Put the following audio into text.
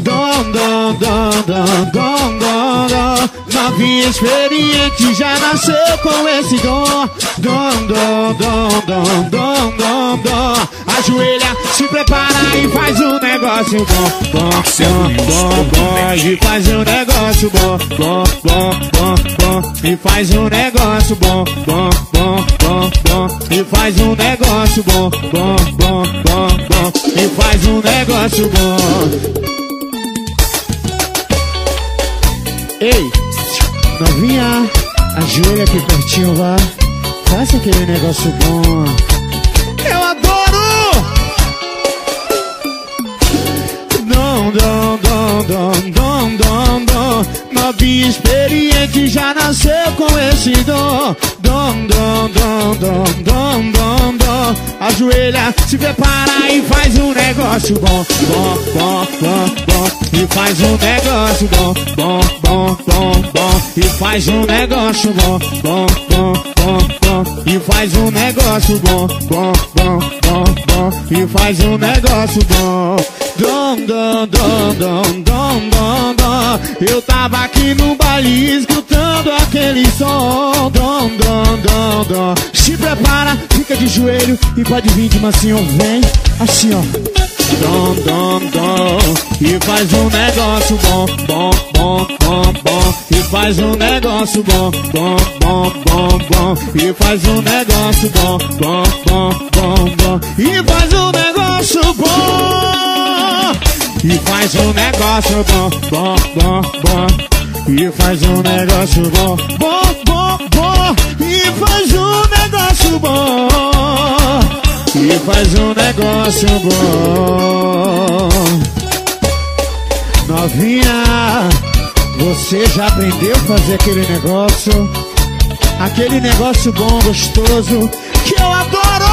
dom, dom, dom, dom, dom, dom, dom. Novinha experiente já nasceu com esse dom. Dom, dom, dom, dom, dom, dom, dom. Ajoelha, se prepara e faz um negócio bom, bom, bom, bom, bom. E faz um negócio bom, bom, bom, bom, bom. E faz um negócio bom, bom, bom, bom, bom. E faz um negócio bom, bom, bom, bom, bom. E faz um negócio bom. Ei, novinha, ajoelha aqui pertinho, vá. Faça aquele negócio bom. Eu adoro! Dom, dom, dom, dom, dom, dom, dom. Novinha experiente já nasceu com esse dom. Dom, dom, dom, dom, dom, dom. Ajoelha, se prepara e faz um negócio bom, bom, bom, bom, bom. E faz um negócio bom, bom, bom, bom, bom. E faz um negócio bom, bom, bom, bom, bom. E faz um negócio bom, bom, bom, bom, bom. E faz um negócio bom. Dom, dom, dom, dom, dom, dom, dom. Eu tava aqui no baile escutando aquele som. Dom, dom, dom, dom. Se prepara, fica de joelho e pode vir de mansinho, vem assim ó. Dom, dom, dom. E faz um negócio bom, bom, bom, bom, bom. E faz um negócio bom, bom, bom, bom, bom. E faz um negócio bom, bom, bom, bom, bom. E faz um negócio bom. E faz um negócio bom, bom, bom, bom. E faz um negócio bom, bom, bom, bom. E faz um negócio bom. Novinha, você já aprendeu a fazer aquele negócio? Aquele negócio bom, gostoso, que eu adoro.